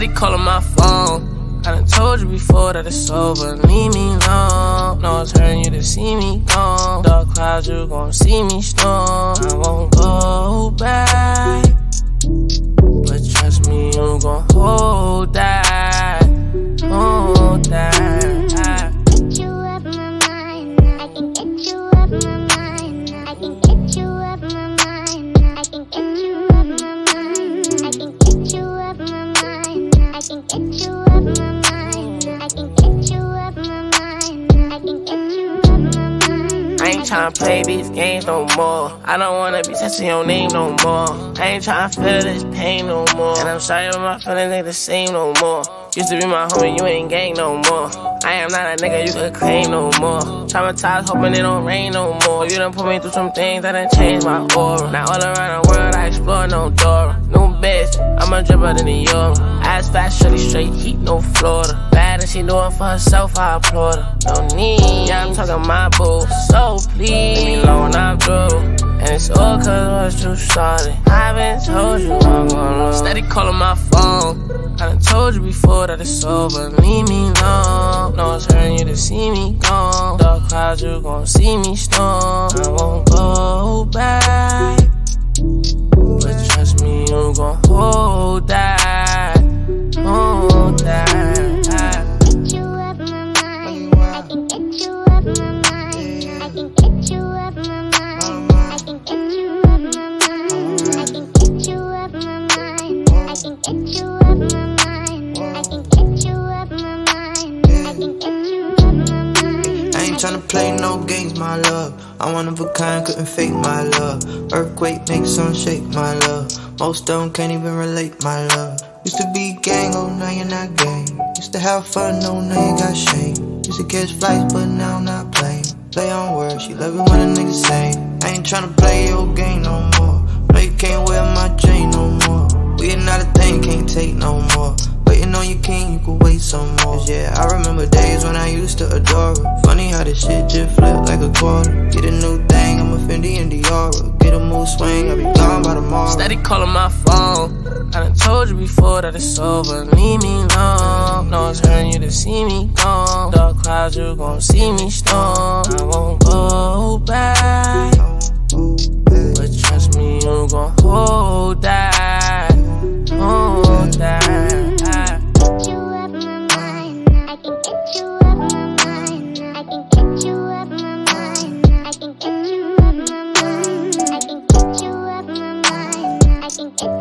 Steady calling my phone. I done told you before that it's over. Leave me alone. No, hurting you to see me gone. Dark clouds, you gon' see me storm. I won't go back. But trust me, you gon' tryna play these games no more. I don't wanna be touching your name no more. I ain't tryna feel this pain no more. And I'm sorry, but my feelings ain't the same no more. Used to be my homie, you ain't gang no more. I am not a nigga you could claim no more. Traumatized, hoping it don't rain no more. You done put me through some things that done changed my aura. Now all around the world, I explore no door. New bitch, I'ma a dripper than the euro. Ass fast, shorty straight heat, no Florida. Bad and she doing for herself, I applaud her. No need, yeah, I'm talking my boo. Please, leave me alone, I'm through. And it's all cause I was too started. I've been told you I'm gonna Steady calling my phone. I done told you before that it's over. Leave me alone. No, it's hurting you to see me gone. Dark clouds, you gon' see me storm. I won't go back. Tryna play no games, my love. I'm one of a kind, couldn't fake my love. Earthquake makes some shake, my love. Most don't can't even relate, my love. Used to be gang, oh now you're not gang. Used to have fun, oh now you got shame. Used to catch flights, but now I'm not playing. Play on words, she love it when a nigga say. I ain't tryna play your game no more. No, you can't wear my chain no more. We ain't not a thing, can't take no more. Yeah, I remember days when I used to adore her. Funny how this shit just flip like a quarter. Get a new thing, I'm a Fendi and Diora. Get a mood swing, I'll be gone by tomorrow. Steady calling my phone. I done told you before that it's over. Leave me alone. No, it's hurting you to see me gone. Dark clouds, you gon' see me storm. I won't Washington.